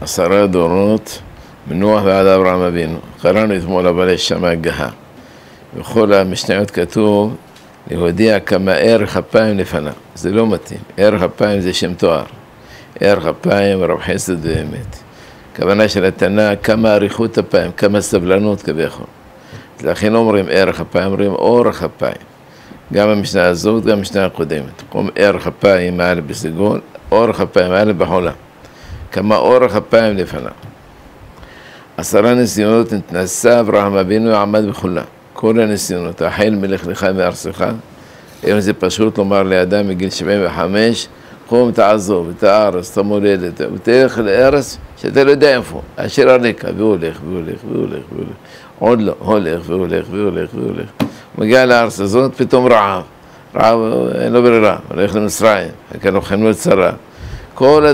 עשרה דורות מנוח ועד אברהם אבינו. קראנו אתמול אבל יש שם הגהה. בכל המשניות כתוב להודיע כמה ערך אפיים לפניו. זה לא מתאים. ערך אפיים זה שם תואר. ערך אפיים רב חסד ואמת. הכוונה של התנא, כמה אריכות אפיים, כמה סבלנות כביכול. לכן אומרים ערך אפיים, אומרים אורך אפיים. גם המשנה הזאת, גם המשנה הקודמת. קום ערך אפיים מעל בסגול, אורך אפיים מעל בחולה. כמה אורך אפיים לפניו. עשרה ניסיונות נתנסה אברהם אבינו עמד בכולה. כל הניסיונות, החל מלכלך מארצך, היום זה פשוט לומר לאדם מגיל 75, קום תעזוב את הארץ, את המולדת, ותלך לארץ שאתה לא יודע איפה, אשר הרקע, והולך, והולך, והולך, והולך, עוד לא, הולך, והולך, והולך, והולך. מגיע לארץ הזאת, פתאום רעב, רעב, אין לו ברירה, הולך למצרים, אוכלנו צרה. כל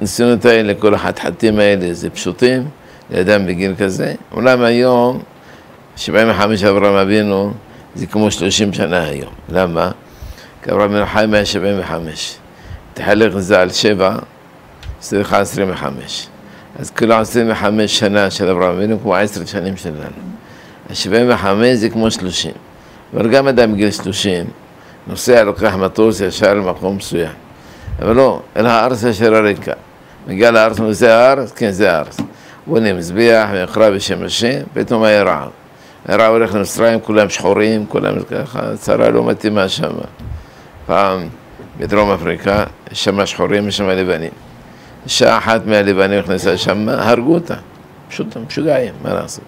הניסיונות האלה, כל החתחתים האלה, זה פשוטים לאדם בגיל כזה. אולם היום, 75 אברהם אבינו, זה כמו 30 שנה היום. למה? כי אברהם אבינו חי 175. תחלק את זה על 7, זה לך 25. אז כאילו 25 שנה של אברהם אבינו כמו 10 שנים שלנו. ה-75 זה כמו 30. אבל גם אדם בגיל 30 נוסע, לוקח מטוס ישר למקום מסוים. אבל לא, אלא הארץ אשר הרקע. מגיע לארץ, זה הארץ? כן, זה הארץ. בונה מזביח, ויקרא בשם השם, פתאום היה רעב. הרעב הולך למצרים, כולם שחורים, כולם ככה, צרה לא מתאימה שם. פעם בדרום אפריקה, שם שחורים, יש שם לבנים. אישה אחת מהלבנים נכנסה שם, הרגו אותה. פשוט משוגעים, מה לעשות?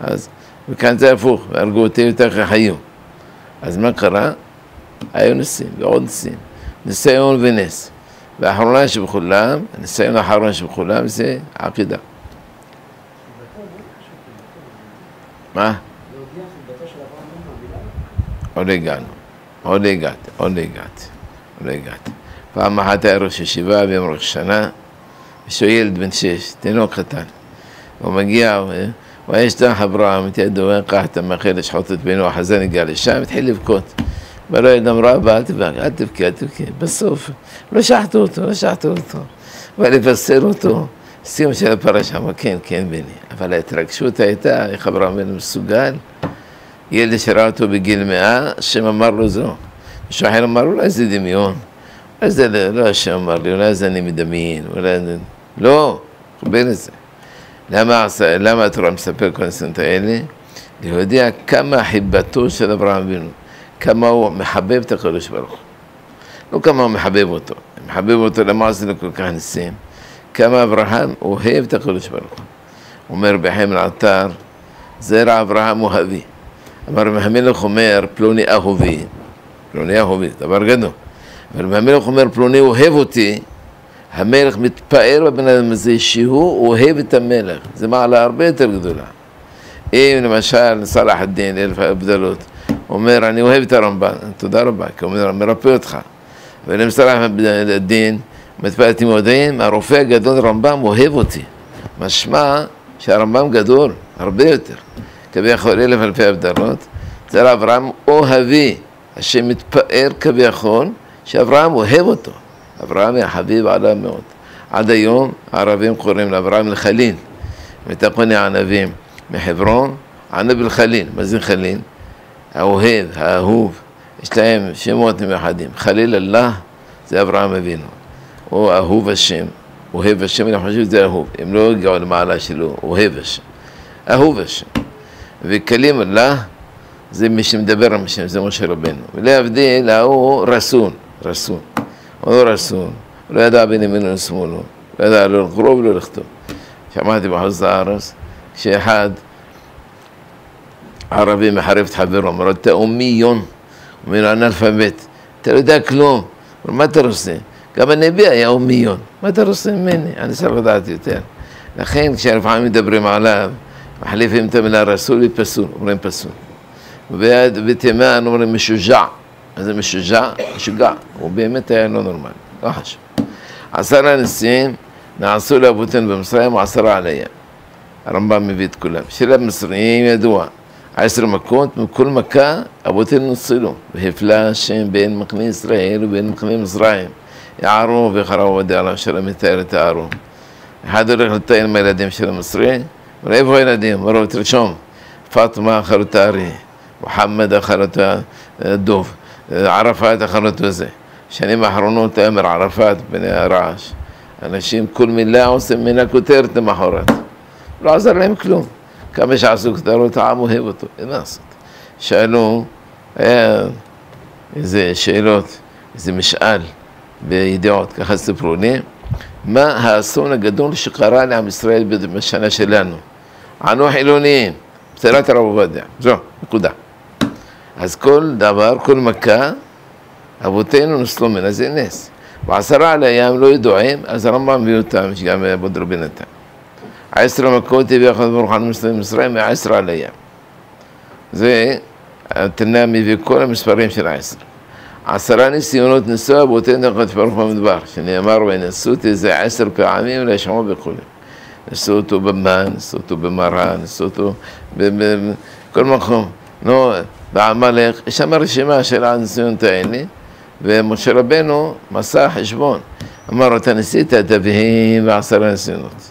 אז, וכאן זה הפוך, הרגו אותי יותר כחיו. אז מה קרה? היו ניסים ועוד ניסים. ניסיון ונס. והאחרונה שבכולם, הניסיון האחרון שבכולם זה עקידה. מה? עוד הגענו, עוד הגעתי, עוד הגעתי, עוד הגעתי. פעם אחת היה ראש ישיבה ביום ראש שנה, יש לו ילד בן שש, תינוק קטן. הוא מגיע, וישתח אברהם את ידו, וקח את המאכל לשחוט את בנו, החזן הגיע לשם, התחיל לבכות. בא לו אמרה, אבא, אל תבכי, אל תבכי. בסוף, לא שחטו אותו, לא שחטו אותו. בא לבשר אותו, סיום של הפרשה, אמר, כן, כן, בני. אבל ההתרגשות הייתה, איך אברהם בן מסוגל. ילד שראה אותו בגיל מאה, השם אמר לו זו. מישהו אחר אמר, אולי זה דמיון. אולי זה לא, השם אמר לי, אולי זה אני מדמיין, אולי. לא, חבר את זה. למה, למה התורה מספר כל הניסיונות האלה? להודיע כמה חיבתו של אברהם אבינו, כמה הוא מחבב את הקדוש ברוך הוא. לא כמה הוא מחבב אותו, מחבב אותו למה עשינו כל כך ניסים, כמה אברהם אוהב את הקדוש ברוך הוא. אומר בחם עטר, זרע אברהם אוהבי. אמר המלך אומר, פלוני אהובי, פלוני אהובי, דבר גדול. אבל המלך אומר, פלוני אוהב אותי, המלך מתפאר בבן אדם הזה שהוא אוהב את המלך, זו מעלה הרבה יותר גדולה. אם למשל סלאח א-דין, אלף הבדלות, אומר, אני אוהב את הרמב"ן, תודה רבה, כי הוא אומר, מרפא אותך. סלאח א-דין, מתפאר אתם יודעים, הרופא הגדול רמב"ם אוהב אותי. משמע שהרמב"ם גדול, הרבה יותר. כביכול אלף אלפי הבדלות, זה אברהם אוהבי, השם מתפאר כביכול שאברהם אוהב אותו. אברהם היה חביב עליו מאוד. עד היום הערבים קוראים לאברהם לחליל. מתקוני הענבים מחברון, ענב אל-חליל. מה זה חליל? האוהב, האהוב. יש להם שמות מיוחדים. חליל אללה זה אברהם אבינו. או אהוב השם. אוהב השם, אני חושב שזה אהוב. אם לא הגיעו למעלה שלו, אוהב השם. אהוב השם. וקלים אללה זה מי שמדבר עם השם, זה משה רבנו. ולהבדיל, ההוא רסון, רסון. הוא לא רסון, הוא לא ידע בין ימינו לשמאלו, לא ידע לא לקרוא ולא לכתוב. שמעתי בחוץ לארץ, כשאחד ערבי מחרב את חברו, אומר לו, אתה אומיון, אומר לו, אנאלפבית, אתה לא יודע כלום, אבל מה אתה רוצה? גם הנביא היה אומיון, מה אתה רוצה ממני? אני צריך לדעת יותר. לכן כשלפעמים מדברים עליו, מחליפים את המילה רסול ופסול, אומרים פסול. ובתימן אומרים משוגע, מה זה משוגע? משוגע, הוא באמת היה לא נורמלי, לא חשוב. עשרה נשיאים נעשו לאבותינו במצרים ועשרה עליה. הרמב"ם מביא את כולם. של המצרים ידוע, עשר מכות, מכל מכה אבותינו נצלו. והפלא השם בין מחנה ישראל ובין מחנה מצרים. יערו וחרב עובדיה עליו שלום מתאר את הערו. אחד הולך לטייל עם הילדים של המצרי, אבל איפה הילדים? אמרו, תרשום, פאטמה אכל אותה ארי, מוחמד אכל אותה דוב, ערפאת אכל אותו זה. שנים האחרונות אמר ערפאת בני הרעש. אנשים כל מילה עושים מן הכותרת למחרת. לא עזר להם כלום. כמה שעשו כותרות, העם אוהב אותו, אין מה לעשות. שאלו, היה איזה שאלות, איזה משאל בידיעות, ככה סיפרו לי, מה האסון הגדול שקרה לעם ישראל בשנה שלנו? ענו חילוניים, פטירת הרב עובדיה, זו, נקודה. אז כל דבר, כל מכה, אבותינו נסלו ממנה, זה נס. ועשרה על הים לא ידועים, אז הרמב"ם מביא אותם, שגם היה בוד עשר מכות הביא אחד ברוך על מצרים, ועשרה על הים. זה, מביא כל המספרים של העשר. עשרה ניסיונות נשוא אבותינו תחת ברוך במדבר, שנאמר ונשאו אותי זה עשר פעמים להשמעו וכולי. נשאו אותו במן, נשאו אותו במרה, נשאו אותו בכל מקום. נו, בעמלך, יש שם רשימה של הניסיונות האלה. ומשה רבנו מסע חשבון. אמר, אתה ניסית את אביהם בעשרה ניסיונות.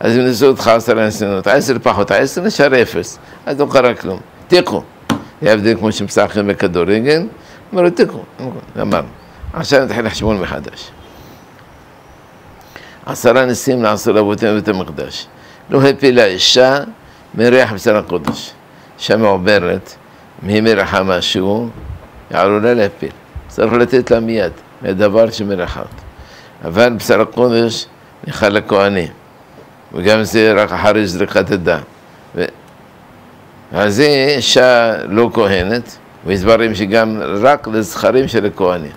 אז אם ניסו אותך עשרה ניסיונות, עשר פחות עשר נשאר אפס, אז לא קרה כלום. תיקו. זה הבדל כמו שמשחקים בכדורגל, אמרו תיקו, אמרנו. עכשיו נתחיל חשבון מחדש. עשרה ניסים נעשו לאבותינו בבית המקדש. לא הפילה אישה מריח בשר הקודש. שם עוברת, מי מריחה משהו, עלולה להפיל. צריך לתת לה מיד, מהדבר שמרחת. אבל בשר הקודש נאכל לכהנים, וגם זה רק אחרי זריקת הדם. אז זה אישה לא כהנת, והסברים שגם רק לזכרים של הכהנים.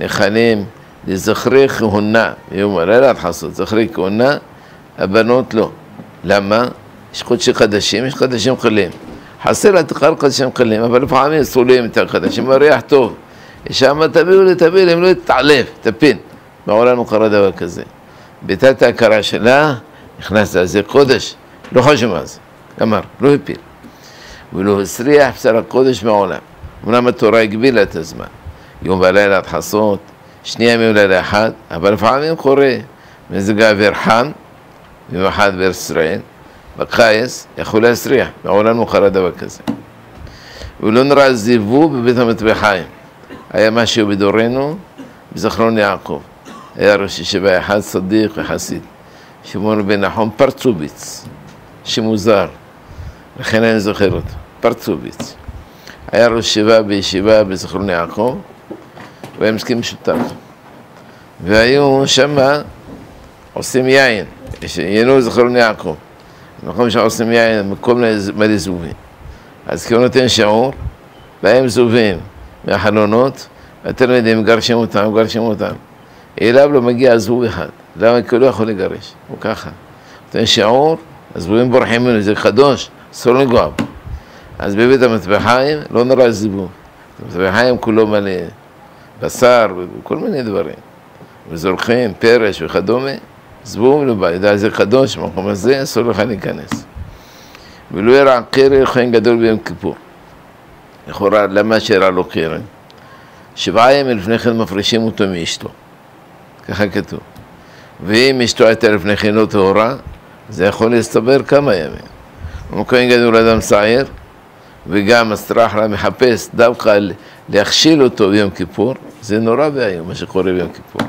נכנים לזכרי כהונה, יום הלילה חסות, זכרי כהונה, הבנות לא. למה? יש חודשי חדשים, יש חדשים חלים. חסר לה תחר חדשים חלים, אבל לפעמים סולים את החדשים, הריח טוב. שם תביאו לי, אם לא תתעלב, תפין. בעולם לא קרה דבר כזה. בתת ההכרה שלה, נכנס לזה קודש, לא חשוב מה זה, גמר, לא הפיל. ולא הסריח בשר הקודש מעולם. אמנם התורה הגבילה את הזמן. יום ולילה עד חסות, שני ימים לילה אחד, אבל לפעמים קורה מזג האוויר חם, במיוחד בארץ ישראל, בקיץ יכול להסריח, מעולם לא קרה דבר כזה. ולא נראה זיוו בבית המטבחיים. היה משהו בדורנו, בזכרון יעקב. היה ראש ישיבה אחד צדיק וחסיד, שמעון בן נחום פרצוביץ, שמוזר, לכן אני זוכר אותו, פרצוביץ. היה ראש ישיבה בישיבה בזכרון יעקב, והיה מסכים משותף. והיו שמה עושים יין, יינו זכרון יעקב. במקום שעושים יין, מקום מלא זובים. אז כי הוא נותן שיעור, והם זובים. מהחלונות, התלמידים מגרשים אותם, מגרשים אותם. אליו לא מגיע זבוב אחד. למה? כי הוא לא יכול לגרש, הוא ככה. נותן שיעור, הזבובים בורחים ממנו, זה קדוש, אסור לנגוע בו. אז בבית המטבחיים לא נורא זבוב. המטבחיים כולו מלא בשר וכל מיני דברים. וזורחים, פרש וכדומה, זבוב לא בא, יודע, זה קדוש, במקום הזה אסור לך להיכנס. ולא ירע קרן חיים גדול ביום כיפור. לכאורה, למה שאירע לו קרן? שבעה ימים לפני כן מפרישים אותו מאשתו, ככה כתוב. ואם אשתו הייתה לפני לא טהורה, זה יכול להסתבר כמה ימים. הוא כהן גדול אדם צעיר, וגם אסטרחלה מחפש דווקא להכשיל אותו ביום כיפור, זה נורא ואיום מה שקורה ביום כיפור.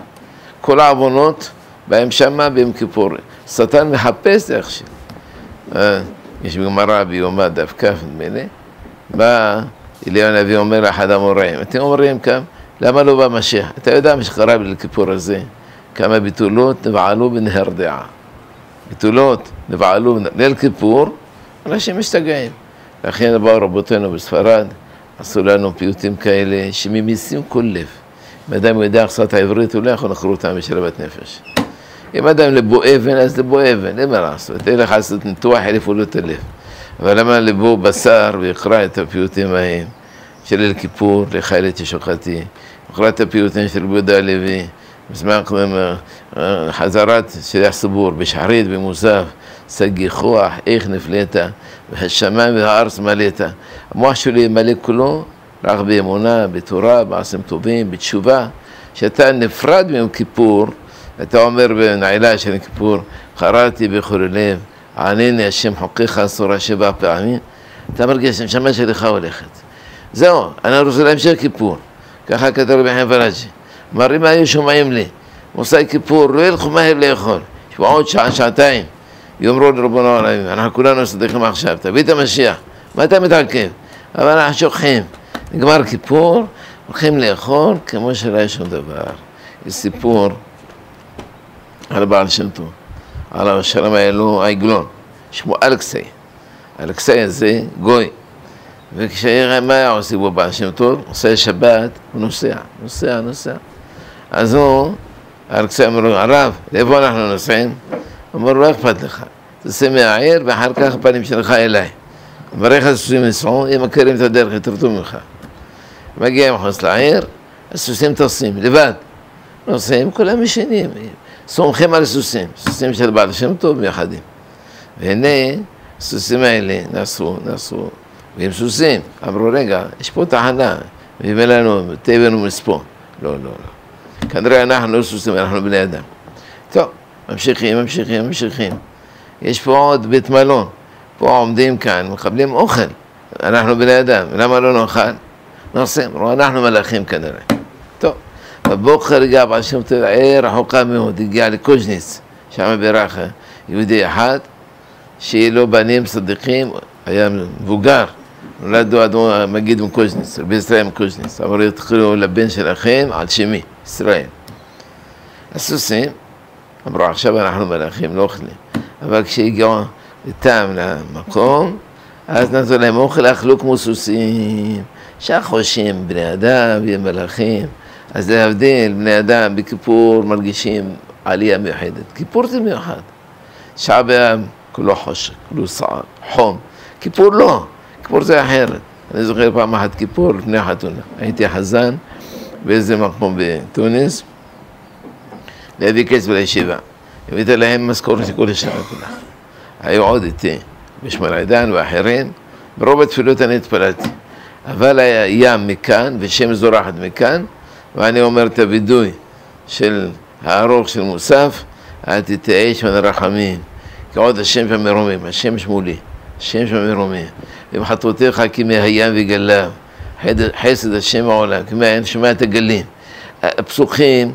כל העוונות בהם שמה ביום כיפור. שטן מחפש להכשיל. אה, יש בגמרא ביומא דף כ' נדמה לי, בא אליהו הנביא אומר לאחד המוראים, אתם אומרים כאן, למה לא בא משיח? אתה יודע מה שקרה בליל כיפור הזה, כמה ביטולות נבעלו בנהר דעה. ביטולות נבעלו בליל כיפור, אנשים משתגעים. לכן באו רבותינו בספרד, עשו לנו פיוטים כאלה שממיסים כל לב. אם אדם יודע קצת העברית, הוא לא יכול לחזור אותם בשלוות נפש. אם אדם לבו אבן, אז לבו אבן, אין מה לעשות. אין לך לעשות ניתוח, הוא לא את הלב. אבל למה לבוא בשר ויקרא את הפיוטים ההם של אל כיפור, לחיילת ישוחתי, יקרא את הפיוטים של רבי יהודה הלוי, בזמן חזרת שליח סבור, בשחרית, במוסף, שגיא כוח, איך נפלאת, והשמיים והארץ מלאת. המוח שלי מלא כולו רק באמונה, בתורה, בעשים טובים, בתשובה, שאתה נפרד מיום כיפור, אתה אומר בנעילה של כיפור, קראתי בכל לב, ענני השם חוקיך אסורה שבע פעמים, אתה מרגיש שהנשמה שלך הולכת. זהו, אני רוצה להמשך כיפור. ככה כתב רבי חיים פלאג'י. אם היו שומעים לי, מוסי כיפור, לא ילכו מהר לאכול. עוד שעה, שעתיים. יאמרו לרבונו העולמים, אנחנו כולנו סדיקים עכשיו, תביא את המשיח. מה אתה מתעכב? אבל אנחנו שוכחים. נגמר כיפור, הולכים לאכול כמו שלא היה שום דבר. יש סיפור על הבעל שם טוב, על השלום האלו העגלון, שמו אלכסי. אלכסי הזה גוי. וכשיראה מה היה עושה בו בעל שם טוב, עושה שבת, הוא נוסע, נוסע, נוסע. אז הוא, אלכסי אמר לו, הרב, לאיפה אנחנו נוסעים? אמר לו, לא אכפת לך, תעשה מהעיר ואחר כך הפנים שלך אליי. מברך הסוסים ייסעו, הם מכירים את הדרך, יתרתו ממך. מגיע מחוץ לעיר, הסוסים טוסים, לבד. נוסעים, כולם ישנים, סומכים על סוסים, סוסים של בעל שם טוב מיוחדים. והנה, הסוסים האלה נסעו, נסעו, והם סוסים. אמרו, רגע, יש פה תחנה, והביא לנו תבן ומספוא. לא, לא, לא. כנראה אנחנו לא סוסים, אנחנו בני אדם. טוב, ממשיכים, ממשיכים, ממשיכים. יש פה עוד בית מלון. פה עומדים כאן, מקבלים אוכל. אנחנו בני אדם, למה לא נאכל? נעשה, אמרו, אנחנו מלאכים כנראה. טוב, בבוקר הגיע בעל שם טוב, עיר רחוקה מאוד, הגיע לקוז'ניץ, שם ברכה, יהודי אחד, שיהיה לו בנים צדיקים, היה מבוגר, נולדו אדמו מגיד מקוז'ניץ, רבי ישראל מקוז'ניץ, אמרו, יתחילו לבן שלכם על שמי, ישראל. הסוסים, אמרו, עכשיו אנחנו מלאכים, לא אוכלים. אבל כשהגיעו איתם למקום, אז נתנו להם אוכל, אכלו כמו סוסים. שהחושים בני אדם והם מלאכים. אז להבדיל, בני אדם בכיפור מרגישים עלייה מיוחדת. כיפור זה מיוחד. שעה כולו חושק, כולו סער, חום. כיפור לא, כיפור זה אחרת. אני זוכר פעם אחת כיפור לפני חתונה. הייתי חזן באיזה מקום בתוניס, להביא כסף לישיבה. הבאתי להם משכורת לכל השנה כולה. היו עוד איתי, בשמואל עידן ואחרים, ברוב התפילות אני התפללתי. אבל היה ים מכאן ושם זורחת מכאן, ואני אומר את הווידוי של הארוך של מוסף, אל תתאש ונרחמים, כי עוד השם שם מרומים, השם שמולי, השם שם מרומים, ומחתותיך כמי הים וגליו, חסד השם העולם, כמי את הגלים. הפסוקים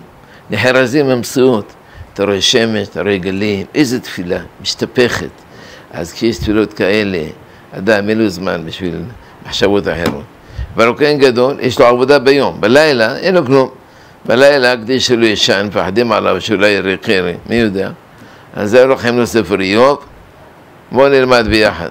נחרזים במציאות, אתה רואה שמש, אתה רואה גלים, איזה תפילה, משתפכת. אז כשיש תפילות כאלה, אדם אין לו זמן בשביל מחשבות אחרות. אבל גדול, יש לו עבודה ביום, בלילה אין לו כלום. בלילה כדי שלא ישן, מפחדים עליו שאולי יראה חירי, מי יודע? אז זה לוקחים לו איוב, בואו נלמד ביחד.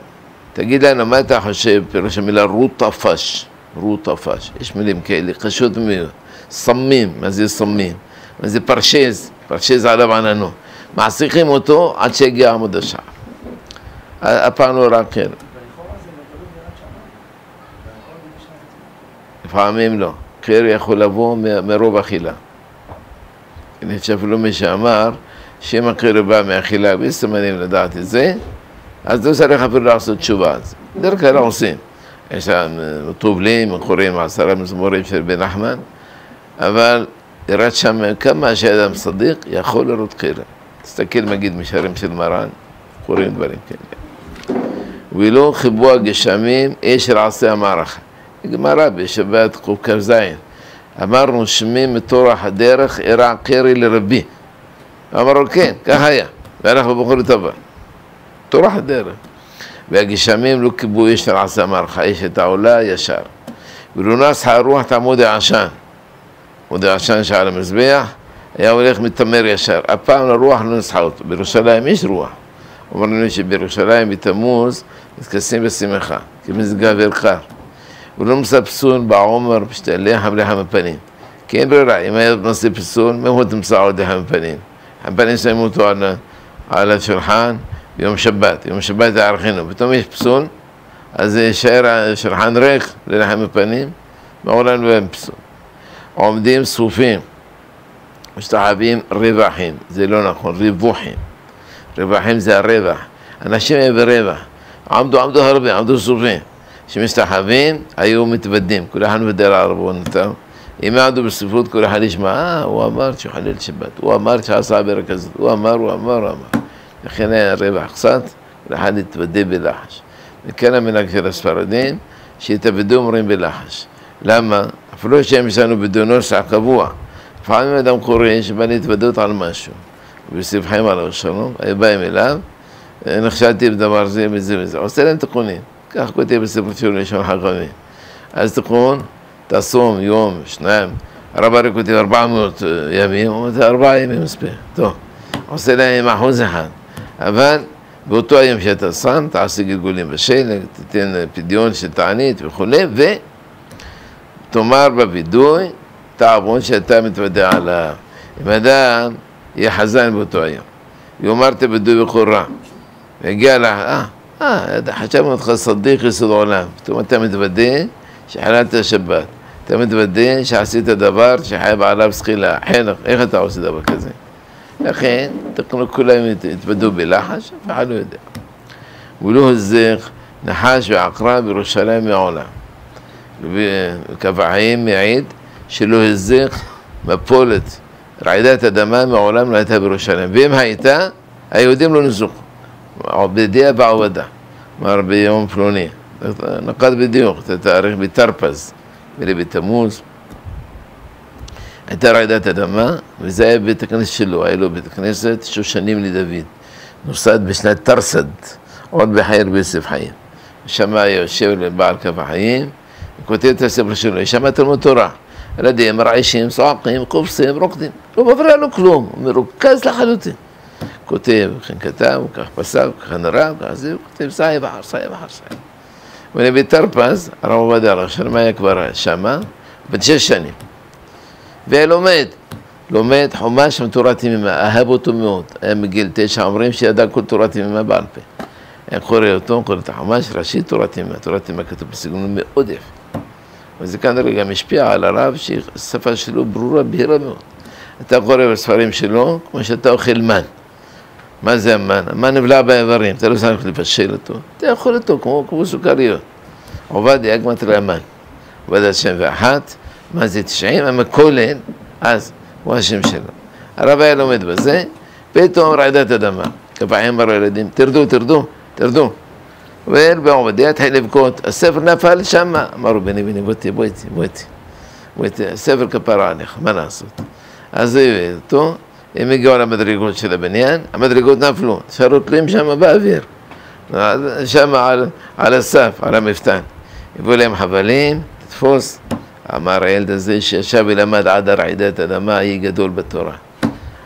תגיד לנו, מה אתה חושב, פירוש המילה רוטפש, רוטפש, יש מילים כאלה, קשות מאוד, סמים, מה זה סמים? מה זה פרשז, פרשז עליו עננו. מעסיקים אותו עד שיגיע עמוד השער. הפעם לא רק כן. לפעמים לא. חיר יכול לבוא מרוב אכילה. אני חושב אפילו מי שאמר שאם החיר בא מאכילה ויש סימנים לדעת את זה, אז לא צריך אפילו לעשות תשובה. דרך כלל עושים. יש שם טובלים, קוראים עשרה מזמורים של בן נחמן, אבל ירד שם כמה שאדם צדיק יכול לראות חירה. תסתכל נגיד משערים של מרן, קוראים דברים כאלה. ולא חיבו הגשמים אש רעשי המערכה. גמרא בשבת קכ"ז, אמרנו שמי מטורח הדרך אירע קרי לרבי. אמרנו כן, כך היה, ואנחנו בחורי טובה. טורח הדרך. והגשמים לא קיבלו אש רעשה מרחה, אש את העולה ישר. ולא נסחה הרוח תעמוד העשן. עמוד העשן שעל המזבח היה הולך מתמר ישר. הפעם הרוח לא נסחה אותו. בירושלים יש רוח. אמרנו שבירושלים בתמוז מתכנסים בשמחה, כמזגב ארקר. הוא לא נושא פסול בעומר בשתלח לחם הפנים. כי אין ברירה, אם היה נושא פסול, מאיפה תמצא עוד לחם הפנים? הפנים שמו אותו על, על השולחן ביום שבת, יום שבת יערכנו, פתאום יש פסול, אז יישאר השולחן ריק ללחם הפנים, מעולם לא אין פסול. עומדים שרופים, משתחווים רווחים, זה לא נכון, ריווחים. רווחים זה הרווח. אנשים הם ברווח. עמדו, עמדו הרבה, עמדו שרופים. שמשתחווים היו מתוודים, כולנו בדל ערבונתם, אם יעדו בספרות כל אחד ישמע, אה, הוא אמר שהוא חלל שבת, הוא אמר שעשה עבירה כזאת, הוא אמר, הוא אמר, הוא אמר. לכן היה רווח קצת, כל אחד יתוודה בלחש. וכן המנהג של הספרדים, שיתוודו אומרים בלחש. למה? אפילו שהם יש לנו בנוסח קבוע. לפעמים אדם קורא שבא להתוודות על משהו. חיים עליו שלום, היה באים אליו, נכשלתי בדבר זה וזה וזה, עושה להם תיקונים. כך כותב בספר של לשון חכמים. אז תיקון, תעשום יום, שניים, הרב כותב ארבע מאות ימים, הוא אומר, ארבעה ימים מספיק, טוב, עושה להם אחוז אחד, אבל באותו היום שאתה שם, תעשה גלגולים בשלג, תיתן פדיון של תענית וכולי, ותאמר בווידוי תעוון שאתה מתוודע עליו. אם אדם יהיה חזן באותו היום, יאמר תוודוי בקול רע, ויגיע לה, אה, אה, חשבנו אותך סדיק יסוד עולם, פתאום אתה מתוודה שחללת שבת, אתה מתוודה שעשית דבר שחייב עליו זחילה, חנך, איך אתה עושה דבר כזה? לכן, כולם יתוודו בלחש, אף אחד לא יודע. ולא הזך נחש ועקרה בירושלים מעולם. וקבעיים מעיד שלא הזך מפולת רעידת אדמה מעולם לא הייתה בירושלים. ואם הייתה, היהודים לא נזוכו. בידי בעובדה. כלומר ביום פלוני. נקד בדיוק את התאריך בתרפ"ז, בתמוז. הייתה רעידת אדמה, וזה היה בית הכנסת שלו, היה לו בית הכנסת שושנים לדוד. נוסד בשנת תרסד, עוד בחיי רבי יוסף חיים. שם היה יושב הבעל כף החיים, וכותב את הספר שלו, שם תלמוד תורה. ילדים מרעישים, צועקים, קופצים, רוקדים. לא מפריע לו כלום, הוא מרוכז לחלוטין. כותב, וכן כתב, וכך פסק, וכך נראה, וכך זה, הוא כותב סעיף אחר סעיף אחר סעיף. ונביא תרפ"ז, הרב עובדיה הלך שם היה כבר שמה, בן שש שנים. ולומד, לומד חומש מתורת ימימה, אהב אותו מאוד. היה מגיל תשע, אומרים שידע כל תורת ימימה בעל פה. היה קורא אותו, קורא את החומש, ראשית תורת ימימה. תורת ימימה כתוב בסגנון מאוד יפה. וזה כנראה גם השפיע על הרב, שהשפה שלו ברורה, בהירה מאוד. אתה קורא בספרים שלו, כמו שאתה אוכל מן. מה זה המן? המן נבלע באיברים, אתה לא צריך לבשל אותו, אתה יכול אותו כמו, כמו סוכריות. עובדיה גמטרי המן. עובדיה שם ואחת, מה זה תשעים? המכולל, אז הוא השם שלו. הרב היה לומד בזה, פתאום רעידת אדמה. כפיים אמרו ילדים, תרדו, תרדו, תרדו. ובעובדיה התחיל לבכות, הספר נפל שמה. אמרו בני בני בוא איתי, בוא איתי, הספר כפרה עליך, מה לעשות? אז זה הביא אותו. הם הגיעו למדרגות של הבניין, המדרגות נפלו, נשארו תלויים שם באוויר, שם על, על הסף, על המפתן. הביאו להם חבלים, תתפוס. אמר הילד הזה שישב ולמד עד הרעידת אדמה, היא גדול בתורה.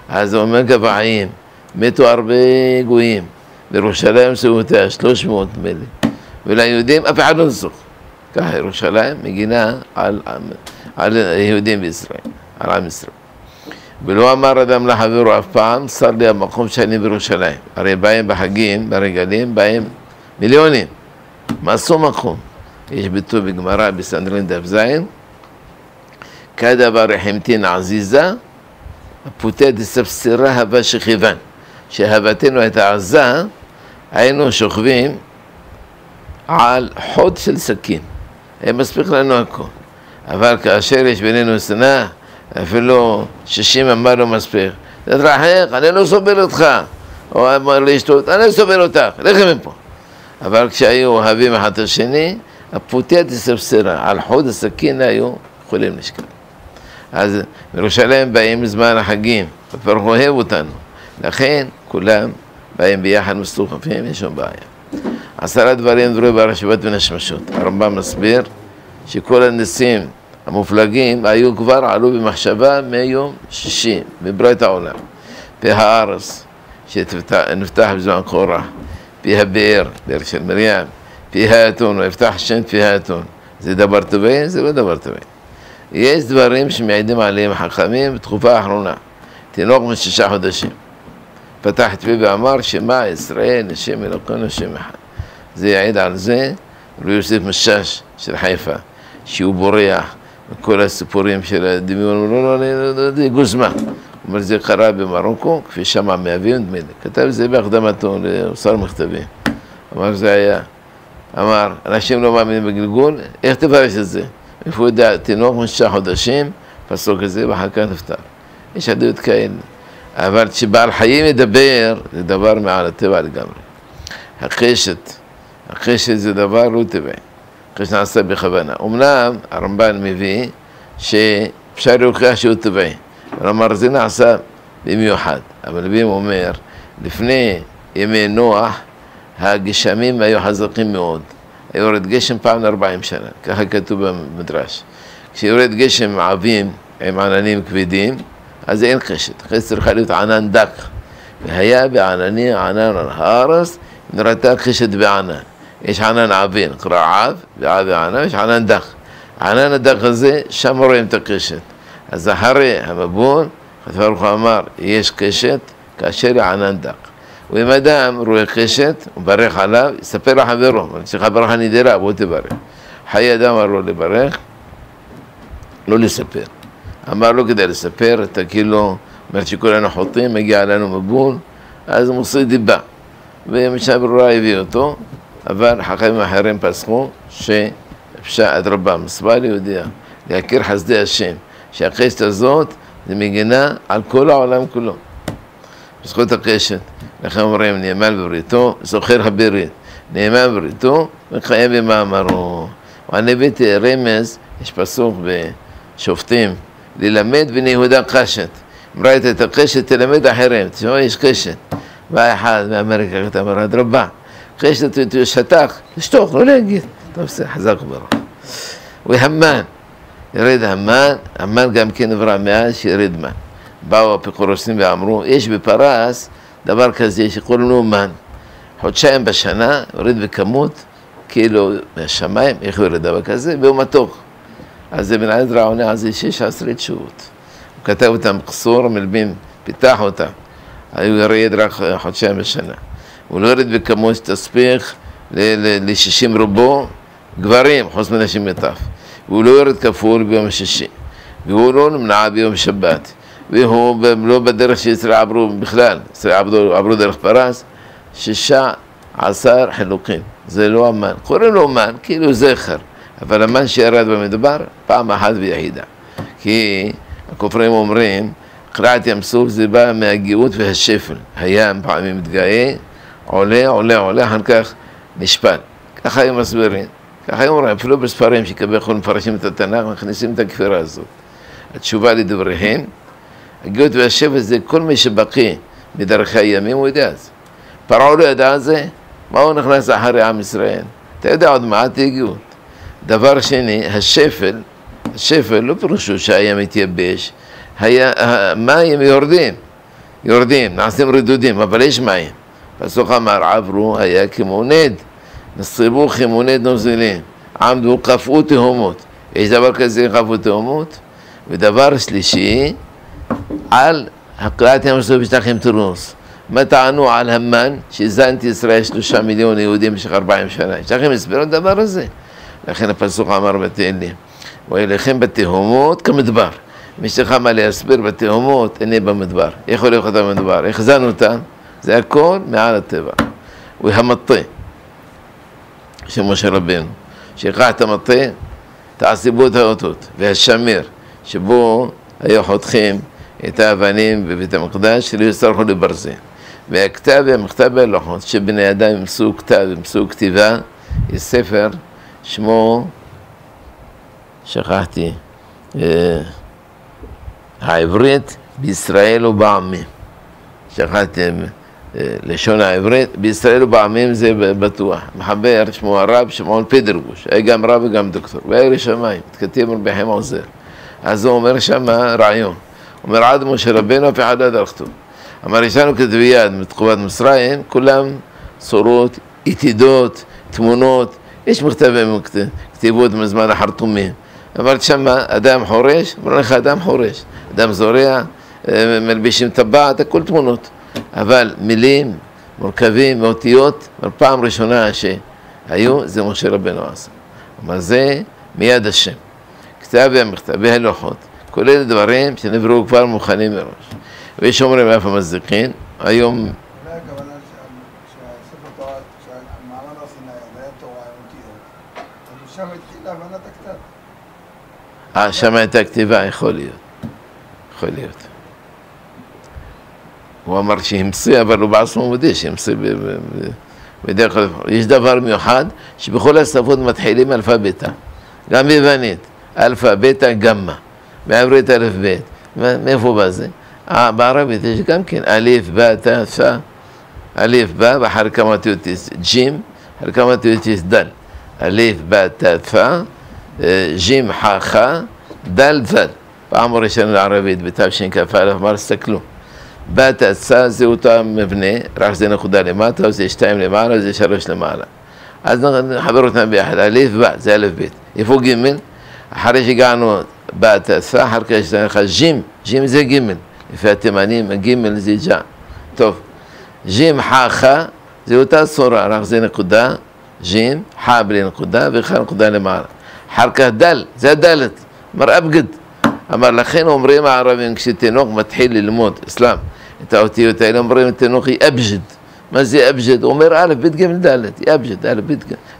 אז הוא אומר גבעיים, מתו הרבה גויים, בירושלים מאות נדמה לי, וליהודים אף אחד לא זוך. ככה ירושלים מגינה על, על יהודים בישראל, על עם ישראל. ולא אמר אדם לחברו אף פעם, שר לי המקום שאני בירושלים. הרי באים בחגים, ברגלים, באים מיליונים. מה עשו מקום? יש ביטוי בגמרא בסנדרין דף ז', כדבר רחמתין עזיזה, הפוטה דספסירה הווה שכיוון. שהבתנו הייתה עזה, היינו שוכבים על חוד של סכין. היה מספיק לנו הכל. אבל כאשר יש בינינו שנאה, אפילו שישים אמר לו מספיק. תתרחק, אני לא סובל אותך. הוא אמר לאשתו, אני לא סובל אותך, לכי מפה. אבל כשהיו אוהבים אחד את השני, הפוטיה תספסרה, על חוד הסכין היו יכולים לשכב. אז בירושלים באים בזמן החגים, הפרח אוהב אותנו. לכן כולם באים ביחד מסתוכפים, יש שם בעיה. עשרה דברים דברו ברשבות ונשמשות. הרמב"ם מסביר שכל הניסים המופלגים היו כבר עלו במחשבה מיום שישי, בברית העולם. פי הארץ, שנפתח בזמן קורח, פי הבאר, באר של מרים, פי האתון, הוא יפתח שם פי האתון. זה דבר טובי? זה לא דבר טובי. יש דברים שמעידים עליהם חכמים בתקופה האחרונה. תינוק בן שישה חודשים. פתח את פי ואמר, שמע ישראל, השם אלוקינו, השם אחד. זה יעיד על זה, רבי יוסף משש של חיפה, שהוא בורח. כל הסיפורים של הדמיון, לא, לא, לא, זה גוזמה. הוא אומר, זה קרה במרוקו, כפי שמע מאביו, נדמה לי. כתב את זה בהקדמתו לשר מכתבים. אמר, זה היה. אמר, אנשים לא מאמינים בגלגול, איך תפרש את זה? הוא יודע, תינוק בן חודשים, פסוק הזה ואחר כך נפטר. יש עדויות כאלה. אבל כשבעל חיים מדבר, זה דבר מעל הטבע לגמרי. הקשת, הקשת זה דבר לא טבעי, הקשת נעשה בכוונה. אמנם הרמב"ן מביא שאפשר להוכיח שהוא טבעי, כלומר זה נעשה במיוחד, אבל נביאים אומר, לפני ימי נוח הגשמים היו חזקים מאוד, יורד גשם פעם ל-40 שנה, ככה כתוב במדרש. כשיורד גשם עבים עם עננים כבדים, אז אין חשת, חשת צריכה להיות ענן דק. והיה בענני ענן על הארץ, נראתה חשת בענן. יש ענן עבין, נקרא עב, ועב וענן, יש ענן דק. הענן הדק הזה, שם רואים את הקשת. אז אחרי המבול, חתן ברוך הוא אמר, יש קשת, כאשר הענן דק. ואם אדם רואה קשת, הוא מברך עליו, יספר לחברו, יש לך ברכה נדירה, בוא תברך. חיי אדם אמר לו לברך, לא לספר. אמר לו כדי לספר, אתה כאילו, אומר שכולנו חוטאים, מגיע לנו מבול, אז הוא מוסר דיבה. ומשנה ברורה הביא אותו, אבל חכמים אחרים פסחו שאפשר, אדרבה, מסבר ליהודיה, להכיר חסדי השם, שהקשת הזאת זה מגינה על כל העולם כולו. בזכות הקשת, לכן אומרים, נאמן בבריתו, זוכר הברית, נאמן בבריתו, וחיים במאמרו. הבאתי רמז, יש פסוק בשופטים, ללמד בני יהודה קשת. אם ראית את הקשת, תלמד אחרים. תשמעו, יש קשת. בא אחד מאמריקה, אתה אומר, אדרבה, קשת שטח, תשתוק, לא להגיד. טוב, זה חזק וברוך. והמן, ירד המן, המן גם כן נברא מאז שירד מן. באו אפיקורוסים ואמרו, יש בפרס דבר כזה שקוראים לו מן. חודשיים בשנה, יורד בכמות, כאילו מהשמיים, איך יורד דבר כזה, והוא מתוק. אז אבן עזרא עונה על זה 16 תשובות. הוא כתב אותם קסור, מלבים, פיתח אותם. היו ירד רק חודשיים בשנה. הוא לא ירד בכמות שתספיק ל-60 רובו גברים, חוץ מנשים מטף. והוא לא יורד כפול ביום שישי. והוא לא נמנע ביום שבת. והוא לא בדרך שישראל עברו בכלל, ישראל עברו, עברו דרך פרס, שישה עשר חילוקים. זה לא המן. קוראים לו מן, כאילו זכר. אבל המן שירד במדבר, פעם אחת ויחידה. כי הכופרים אומרים, קריעת ים סוף זה בא מהגאות והשפל. הים פעמים מתגאה, עולה, עולה, עולה, אחר כך נשפל. ככה היו מסבירים. ככה היו אומרים, אפילו בספרים שכביכול מפרשים את התנ"ך, מכניסים את הכפירה הזאת. התשובה לדבריהם, הגאות והשפל זה כל מי שבקיא בדרכי הימים, הוא יודע את זה. פרעה לא ידע את זה, מה הוא נכנס אחרי עם ישראל? אתה יודע עוד מעט הגאות. דבר שני, השפל, השפל לא פירושו שהים מתייבש, המים יורדים, יורדים, נעשים רדודים, אבל יש מים. פסוק אמר, עברו היה כמו נד, נסרבו כמו נד נוזלים, עמדו, קפאו תהומות. יש דבר כזה, קפאו תהומות? ודבר שלישי, על הקריאת ים סוף בשטחים תירוס. מה טענו על המן שהזן את ישראל שלושה מיליון יהודים במשך ארבעים שנה? יש לכם הסבר לדבר הזה? לכן הפסוק אמר בתהילים, ואליכם בתהומות כמדבר. אם יש לך מה להסביר בתהומות, הנה במדבר. איך הולך אותם במדבר? החזנו אותם, זה הכל מעל הטבע. והמטה של משה רבנו, שיקח את המטה, תעשיבו את האותות, והשמיר, שבו היו חותכים את האבנים בבית המקדש, שלא יצטרכו לברזל. והכתב והמכתב בהלכות, שבני אדם ימצאו כתב, ימצאו כתיבה, יש ספר שמו, שכחתי, אה, העברית בישראל ובעמים. שכחתי אה, לשון העברית, בישראל ובעמים זה בטוח. מחבר שמו הרב שמעון פדרגוש, היה גם רב וגם דוקטור, והיה ירא שמיים, התכתב רבי חיים עוזר. אז הוא אומר שם רעיון. אומר עד משה רבנו אף אחד לא ידע לכתוב. אמר יש לנו כתבי יד מתקופת מצרים, כולם צורות, יתידות, תמונות, יש מכתבים, כתיבות מזמן החרטומים. אמרת שמה, אדם חורש, אמרו לך אדם חורש. אדם זורע, מלבישים טבעת, הכל תמונות. אבל מילים מורכבים מאותיות, פעם ראשונה שהיו, זה משה רבנו עשה. כלומר זה מיד השם. כתבי המכתבי הלוחות, כולל דברים שנבראו כבר מוכנים מראש. ויש אומרים איפה מזדקין, היום אה, שם הייתה כתיבה, יכול להיות. יכול להיות. הוא אמר שהמציא, אבל הוא בעצמו מודה שהמציא בדרך כלל. יש דבר מיוחד שבכל השפות מתחילים אלפא ביתא. גם ביוונית, אלפא ביתא גמא. בעברית א' ב'. מאיפה בא זה? אה, בערבית יש גם כן א', ב', ת', פ', א', ב', ואחר כמה תיאוטיס ג'ים, אחר כמה תיאוטיס דל. א', ב', ת', פ', ג'ים, ח', ח', דל, זל. פעם ראשונה לערבית בתשכ"א, אמר, תסתכלו. ב', ת', זה אותו מבנה, רק זה נקודה למטה, זה שתיים למעלה, זה שלוש למעלה. אז נחבר אותם ביחד, א', ב', זה א', ב'. איפה ג'? אחרי שהגענו ב', ת', אחר כך יש לך ג'ים, ג'ים זה ג'. לפי התימנים, ג' זה ג'ה. טוב, جيم, ח', ח', זה אותה צורה, רק זה נקודה, جيم, ח' בלי נקודה, ואחר נקודה למעלה. אחר כך دال, זה הדלת, אמר אבגד. אמר לכן אומרים הערבים כשתינוק מתחיל ללמוד אסלאם את האותיות האלה אומרים תינוק היא أبجد מה זה أبجد? הוא אומר א' ב' ג' ד' أبجد א' ב'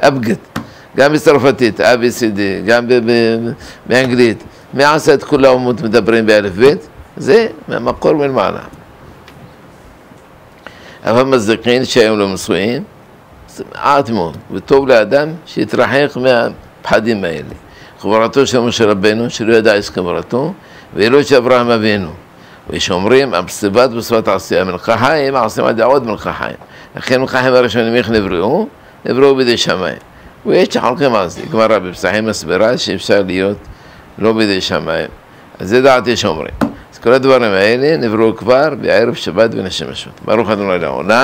אבגד גם בצרפתית ABCD גם באנגלית מי עשה את כל האומות מדברים באלף ב' זה מהמקור מלמעלה אבל מזדקין שהיום לא נשואים זה מעט מאוד וטוב לאדם שיתרחק מהפחדים האלה חברתו של משה רבנו, שלא ידע את קברתו, ואלוהים של אברהם אבינו. ושאומרים, המסיבת בסביבת עשייה מלכה חיים, עשייה דעות מלכה חיים. לכן מלכה חיים הראשונים איך נבראו? נבראו בידי שמיים. ויש שחולקים על זה. גמרא בפסחים מסבירה שאפשר להיות לא בידי שמיים. אז זה דעתי שאומרים. אז כל הדברים האלה נבראו כבר בערב שבת ונשם השו"ת. ברוך ה' לעולם.